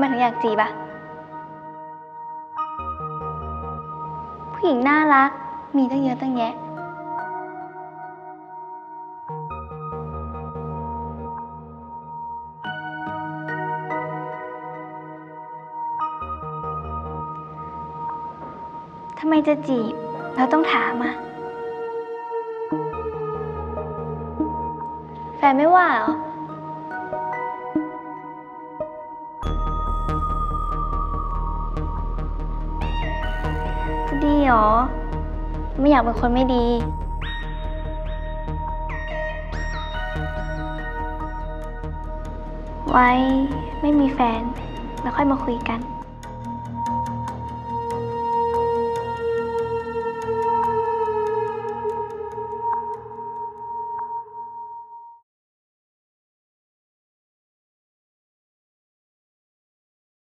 มถึงอยากจีบอะผู้หญิงน่ารัก มีตั้งเยอะตั้งแยะ ทำไมจะจีบ เราต้องถามอะแฟนไม่ว่าเหรอ ดีเหรอ ไม่อยากเป็นคนไม่ดี ไว้ไม่มีแฟน แล้วค่อยมาคุยกัน